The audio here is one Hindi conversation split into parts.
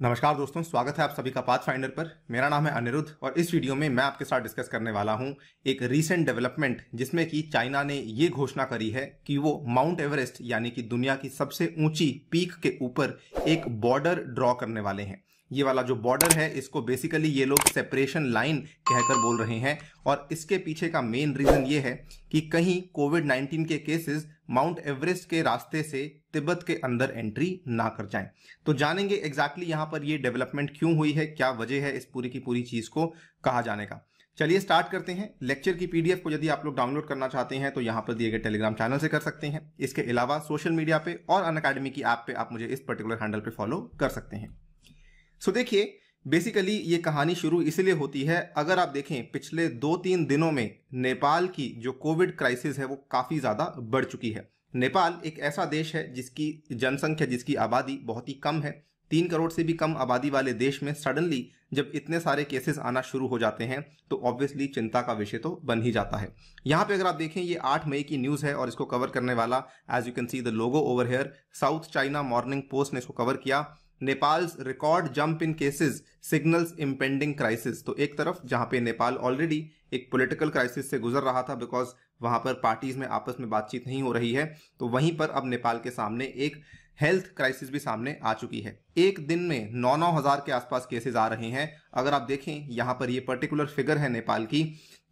नमस्कार दोस्तों, स्वागत है आप सभी का पाथ फाइंडर पर। मेरा नाम है अनिरुद्ध और इस वीडियो में मैं आपके साथ डिस्कस करने वाला हूँ एक रीसेंट डेवलपमेंट जिसमें कि चाइना ने ये घोषणा करी है कि वो माउंट एवरेस्ट यानी कि दुनिया की सबसे ऊँची पीक के ऊपर एक बॉर्डर ड्रॉ करने वाले हैं। ये वाला जो बॉर्डर है, इसको बेसिकली ये लोग सेपरेशन लाइन कहकर बोल रहे हैं। और इसके पीछे का मेन रीजन ये है कि कहीं कोविड 19 के केसेस माउंट एवरेस्ट के रास्ते से तिब्बत के अंदर एंट्री ना कर जाएँ। तो जानेंगे एग्जैक्टली यहाँ पर ये डेवलपमेंट क्यों हुई है, क्या वजह है इस पूरी की पूरी चीज़ को कहा जाने का। चलिए स्टार्ट करते हैं। लेक्चर की पीडीएफ को यदि आप लोग डाउनलोड करना चाहते हैं तो यहाँ पर दिए गए टेलीग्राम चैनल से कर सकते हैं। इसके अलावा सोशल मीडिया पे और अन अकेडमी की ऐप पे आप मुझे इस पर्टिकुलर हैंडल पे फॉलो कर सकते हैं। सो देखिए बेसिकली ये कहानी शुरू इसलिए होती है, अगर आप देखें, पिछले दो तीन दिनों में नेपाल की जो कोविड क्राइसिस है वो काफ़ी ज़्यादा बढ़ चुकी है। नेपाल एक ऐसा देश है जिसकी जनसंख्या, जिसकी आबादी बहुत ही कम है। तीन करोड़ से भी कम आबादी वाले देश में सडनली जब इतने सारे केसेस आना शुरू हो जाते हैं तो ऑब्वियसली चिंता का विषय तो बन ही जाता है। यहाँ पे अगर आप देखें, ये आठ मई की न्यूज़ है और इसको कवर करने वाला as you can see the logo over here South China Morning Post ने इसको कवर किया। Nepal's record jump in cases signals impending crisis तो एक तरफ़ जहाँ पे नेपाल ऑलरेडी एक पॉलिटिकल क्राइसिस से गुजर रहा था बिकॉज़ वहाँ पर पार्टीज़ में आपस में बातचीत नहीं हो रही है तो वहीं पर अब नेपाल के सामने एक हेल्थ क्राइसिस भी सामने आ चुकी है। एक दिन में नौ नौ हज़ार के आसपास केसेस आ रहे हैं। अगर आप देखें, यहाँ पर ये पर्टिकुलर फिगर है नेपाल की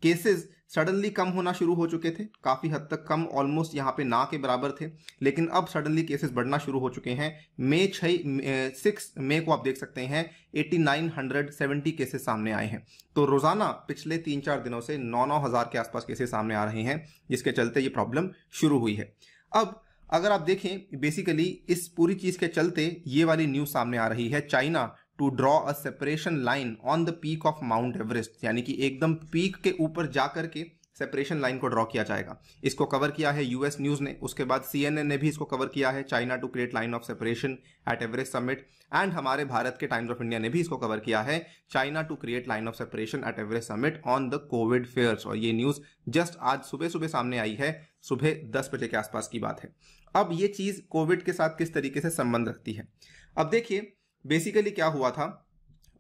केसेस सडनली कम होना शुरू हो चुके थे, काफ़ी हद तक कम ऑलमोस्ट यहाँ पे ना के बराबर थे, लेकिन अब सडनली केसेस बढ़ना शुरू हो चुके हैं। मे छः सिक्स मे को आप देख सकते हैं 8970 केसेस सामने आए हैं। तो रोज़ाना पिछले तीन चार दिनों से नौ नौ हज़ार के आसपास केसेस सामने आ रहे हैं, जिसके चलते ये प्रॉब्लम शुरू हुई है। अब अगर आप देखें बेसिकली इस पूरी चीज़ के चलते ये वाली न्यूज़ सामने आ रही है, China to draw a separation line on the peak of Mount Everest यानी कि एकदम पीक के ऊपर जाकर के सेपरेशन लाइन को ड्रॉ किया जाएगा। इसको कवर किया है यूएस न्यूज़ ने, उसके बाद सीएनएन ने भी इसको कवर किया है China to create line of separation at Everest summit and हमारे भारत के टाइम्स ऑफ़ इंडिया ने भी इसको कवर किया है China to create line of separation at Everest summit on the COVID fears और ये न्यूज़ जस्ट आज सुबह सुबह सामने आई है, सुबह दस बजे के आसपास की बात है। अब ये चीज़ कोविड के साथ किस तरीके से संबंध रखती है? अब देखिए बेसिकली क्या हुआ था?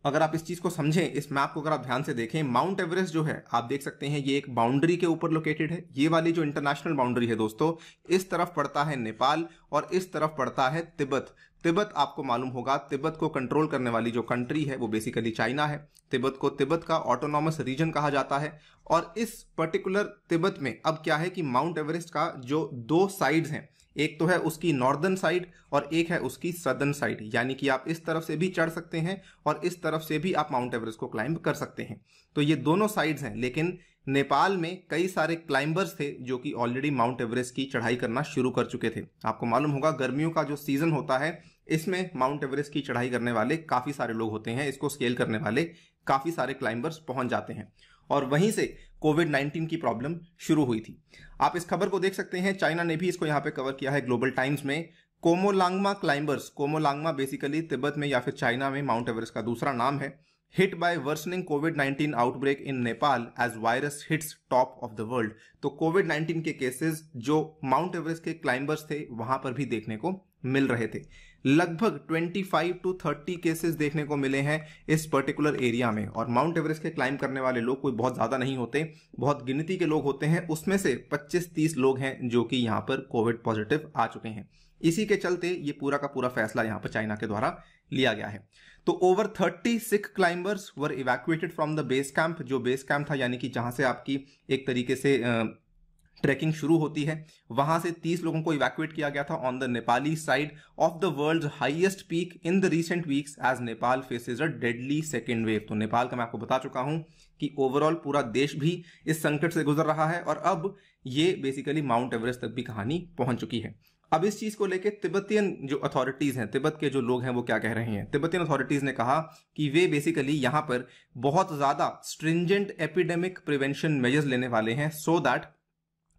अगर आप इस चीज़ को समझें, इस मैप को अगर आप ध्यान से देखें माउंट एवरेस्ट जो है, आप देख सकते हैं, ये एक बाउंड्री के ऊपर लोकेटेड है। ये वाली जो इंटरनेशनल बाउंड्री है दोस्तों, इस तरफ़ पड़ता है नेपाल और इस तरफ़ पड़ता है तिब्बत। तिब्बत आपको मालूम होगा, तिब्बत को कंट्रोल करने वाली जो कंट्री है, वो बेसिकली चाइना है। तिब्बत को तिब्बत का ऑटोनॉमस रीजन कहा जाता है। और इस पर्टिकुलर तिब्बत में अब क्या है कि माउंट एवरेस्ट का जो दो साइड्स हैं एक तो है उसकी नॉर्दर्न साइड और एक है उसकी सदर्न साइड यानी कि आप इस तरफ़ से भी चढ़ सकते हैं और इस तरफ़ से भी आप माउंट एवरेस्ट को क्लाइंब कर सकते हैं। तो ये दोनों साइड्स हैं, लेकिन नेपाल में कई सारे क्लाइंबर्स थे जो कि ऑलरेडी माउंट एवरेस्ट की चढ़ाई करना शुरू कर चुके थे। आपको मालूम होगा गर्मियों का जो सीज़न होता है, इसमें माउंट एवरेस्ट की चढ़ाई करने वाले काफ़ी सारे लोग होते हैं, इसको स्केल करने वाले काफ़ी सारे क्लाइंबर्स पहुँच जाते हैं। और वहीं से कोविड 19 की प्रॉब्लम शुरू हुई थी। आप इस खबर को देख सकते हैं, चाइना ने भी इसको यहाँ पे कवर किया है ग्लोबल टाइम्स में। Qomolangma climbers Qomolangma basically Tibet में या फिर चाइना में माउंट एवरेस्ट का दूसरा नाम है। Hit by worsening COVID 19 outbreak in Nepal as virus hits top of the world तो कोविड 19 के केसेस जो माउंट एवरेस्ट के क्लाइंबर्स थे, वहाँ पर भी देखने को मिल रहे थे। लगभग 25 टू 30 केसेस देखने को मिले हैं इस पर्टिकुलर एरिया में। और माउंट एवरेस्ट के क्लाइम करने वाले लोग कोई बहुत ज़्यादा नहीं होते, बहुत गिनती के लोग होते हैं, उसमें से 25-30 लोग हैं जो कि यहाँ पर कोविड पॉजिटिव आ चुके हैं। इसी के चलते ये पूरा का पूरा फैसला यहाँ पर चाइना के द्वारा लिया गया है। तो over thirty sick climbers were evacuated from the base camp जो बेस कैंप था, यानी कि जहाँ से आपकी एक तरीके से ट्रैकिंग शुरू होती है। वहाँ से 30 लोगों को इवैक्यूएट किया गया था on the Nepali side of the world highest peak in the recent weeks as Nepal faces a deadly second wave तो नेपाल का मैं आपको बता चुका हूँ कि ओवरऑल पूरा देश भी इस संकट से गुजर रहा है और अब ये बेसिकली माउंट एवरेस्ट तक भी कहानी पहुँच चुकी है। अब इस चीज़ को लेकर तिब्बतियन जो अथॉरिटीज हैं, तिब्बत के जो लोग हैं, वो क्या कह रहे हैं? तिब्बतियन अथॉरिटीज ने कहा कि वे बेसिकली यहाँ पर बहुत ज़्यादा स्ट्रिंजेंट एपिडेमिक प्रिवेंशन मेजर्स लेने वाले हैं सो दैट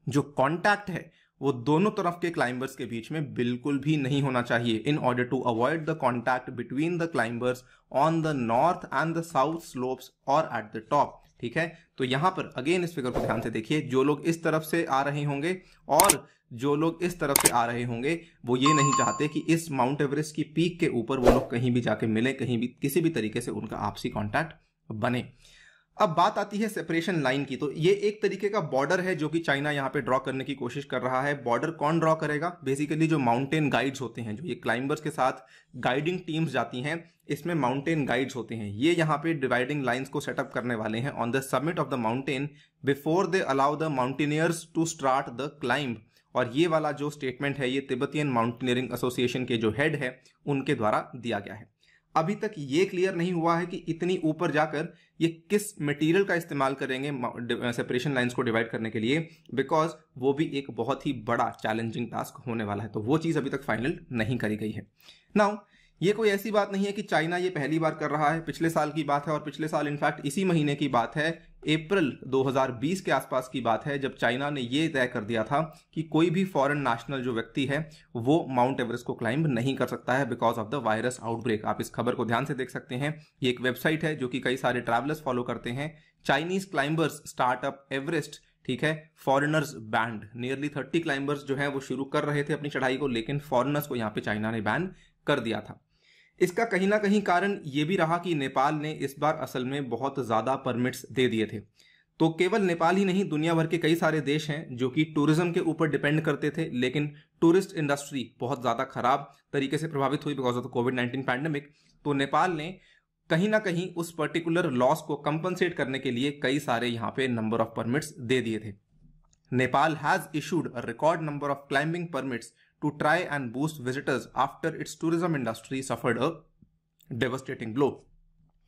जो कॉन्टैक्ट है, वो दोनों तरफ़ के क्लाइंबर्स के बीच में बिल्कुल भी नहीं होना चाहिए in order to avoid the contact between the climbers on the north and the south slopes और एट द टॉप ठीक है? तो यहाँ पर अगेन इस फिगर को ध्यान से देखिए, जो लोग इस तरफ़ से आ रहे होंगे और जो लोग इस तरफ़ से आ रहे होंगे, वो ये नहीं चाहते कि इस माउंट एवरेस्ट की पीक के ऊपर वो लोग कहीं भी जाके मिले, कहीं भी, किसी भी तरीके से उनका आपसी कॉन्टैक्ट बने। अब बात आती है सेपरेशन लाइन की तो ये एक तरीके का बॉर्डर है जो कि चाइना यहाँ पे ड्रॉ करने की कोशिश कर रहा है। बॉर्डर कौन ड्रॉ करेगा? बेसिकली जो माउंटेन गाइड्स होते हैं, जो ये क्लाइंबर्स के साथ गाइडिंग टीम्स जाती हैं, इसमें माउंटेन गाइड्स होते हैं। ये यहाँ पे डिवाइडिंग लाइन्स को सेटअप करने वाले हैं on the summit of the mountain before they allow the mountaineers to start the climb और ये वाला जो स्टेटमेंट है, ये तिब्बतियन माउंटेनियरिंग एसोसिएशन के जो हेड है, उनके द्वारा दिया गया है। अभी तक ये क्लियर नहीं हुआ है कि इतनी ऊपर जाकर ये किस मटेरियल का इस्तेमाल करेंगे सेपरेशन लाइंस को डिवाइड करने के लिए बिकॉज़ वो भी एक बहुत ही बड़ा चैलेंजिंग टास्क होने वाला है। तो वो चीज़ अभी तक फाइनल नहीं करी गई है। नाउ ये कोई ऐसी बात नहीं है कि चाइना ये पहली बार कर रहा है, पिछले साल की बात है और पिछले साल इनफैक्ट इसी महीने की बात है। अप्रैल 2020 के आसपास की बात है, जब चाइना ने ये तय कर दिया था कि कोई भी फॉरेन नेशनल जो व्यक्ति है, वो माउंट एवरेस्ट को क्लाइंब नहीं कर सकता है because of the virus outbreak आप इस खबर को ध्यान से देख सकते हैं। ये एक वेबसाइट है जो कि कई सारे ट्रैवलर्स फॉलो करते हैं। चाइनीज़ क्लाइंबर्स स्टार्टअप एवरेस्ट ठीक है? Foreigners banned nearly thirty climbers जो है, वो शुरू कर रहे थे अपनी चढ़ाई को, लेकिन फॉरेनर्स को यहाँ पे चाइना ने बैन कर दिया था। इसका कहीं ना कहीं कारण ये भी रहा कि नेपाल ने इस बार असल में बहुत ज़्यादा परमिट्स दे दिए थे। तो केवल नेपाल ही नहीं, दुनिया भर के कई सारे देश हैं जो कि टूरिज़्म के ऊपर डिपेंड करते थे, लेकिन टूरिस्ट इंडस्ट्री बहुत ज़्यादा खराब तरीके से प्रभावित हुई because of the COVID nineteen pandemic तो नेपाल ने कहीं ना कहीं उस पर्टिकुलर लॉस को कंपनसेट करने के लिए कई सारे यहाँ पे नंबर ऑफ़ परमिट्स दे दिए थे। Nepal has issued a record number of climbing permits to try and boost visitors after its tourism industry suffered a devastating blow.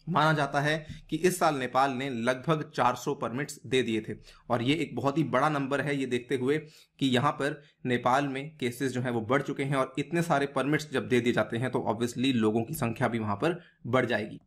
माना जाता है कि इस साल नेपाल ने लगभग 400 परमिट्स दे दिए थे और ये एक बहुत ही बड़ा नंबर है, ये देखते हुए कि यहाँ पर नेपाल में केसेस जो हैं वो बढ़ चुके हैं और इतने सारे परमिट्स जब दे दिए जाते हैं तो ऑब्वियसली लोगों की संख्या भी वहाँ पर बढ़ जाएगी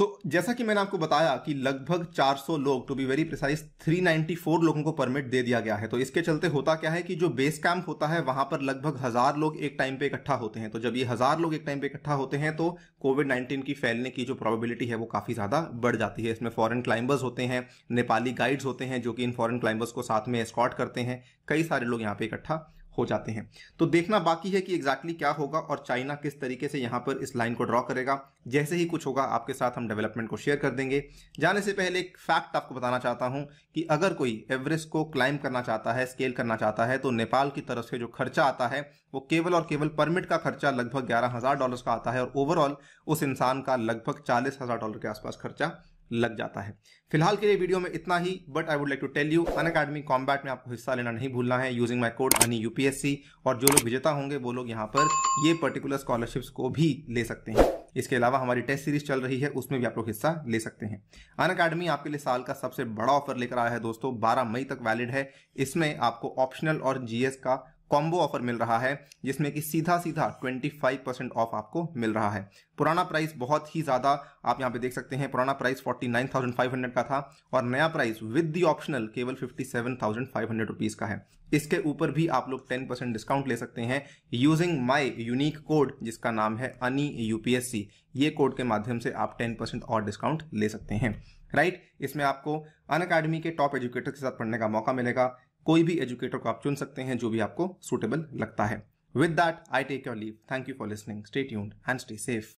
तो जैसा कि मैंने आपको बताया कि लगभग 400 लोग टू बी वेरी प्रिसाइज 394 लोगों को परमिट दे दिया गया है। तो इसके चलते होता क्या है कि जो बेस कैंप होता है, वहाँ पर लगभग हज़ार लोग एक टाइम पे इकट्ठा होते हैं। तो जब ये हज़ार लोग एक टाइम पे इकट्ठा होते हैं तो कोविड नाइन्टीन की फैलने की जो प्रोबेबिलिटी है, वो काफ़ी ज़्यादा बढ़ जाती है। इसमें फॉरन क्लाइंबर्स होते हैं, नेपाली गाइड्स होते हैं, जो कि इन फॉरन क्लाइंबर्स को साथ में स्कॉट करते हैं। कई सारे लोग यहाँ पे इकट्ठा हो जाते हैं। तो देखना बाकी है कि एग्जैक्टली क्या होगा और चाइना किस तरीके से यहाँ पर इस लाइन को ड्रॉ करेगा। जैसे ही कुछ होगा, आपके साथ हम डेवलपमेंट को शेयर कर देंगे। जाने से पहले एक फैक्ट आपको बताना चाहता हूँ कि अगर कोई एवरेस्ट को क्लाइम करना चाहता है स्केल करना चाहता है तो नेपाल की तरफ़ से जो खर्चा आता है, वो केवल और केवल परमिट का खर्चा लगभग ग्यारह हज़ार डॉलर का आता है और ओवरऑल उस इंसान का लगभग चालीस हज़ार डॉलर के आसपास खर्चा लग जाता है। फ़िलहाल के लिए वीडियो में इतना ही but I would like to tell you Unacademy combat में आपको हिस्सा लेना नहीं भूलना है using my code Ani UPSC और जो लोग विजेता होंगे, वो लोग यहाँ पर ये पर्टिकुलर स्कॉलरशिप्स को भी ले सकते हैं। इसके अलावा हमारी टेस्ट सीरीज़ चल रही है, उसमें भी आप लोग हिस्सा ले सकते हैं। अन अकेडमी आपके लिए साल का सबसे बड़ा ऑफ़र लेकर आया है, दोस्तों 12 मई तक वैलिड है। इसमें आपको ऑप्शनल और जीएस का कॉम्बो ऑफ़र मिल रहा है जिसमें कि सीधा सीधा 25 परसेंट ऑफ़ आपको मिल रहा है। पुराना प्राइस बहुत ही ज़्यादा आप यहाँ पे देख सकते हैं पुराना प्राइस 49,500 का था और नया प्राइस विद दी ऑप्शनल केवल 57,500 रुपीस का है। इसके ऊपर भी आप लोग 10 परसेंट डिस्काउंट ले सकते हैं यूजिंग माई यूनिक कोड जिसका नाम है अनी यूपीएससी ये कोड के माध्यम से आप 10 परसेंट और डिस्काउंट ले सकते हैं। Right right? इसमें आपको अन अकेडमी के टॉप एजुकेटर के साथ पढ़ने का मौका मिलेगा। कोई भी एजुकेटर को आप चुन सकते हैं, जो भी आपको सुटेबल लगता है। With that I take your leave thank you for listening stay tuned and stay safe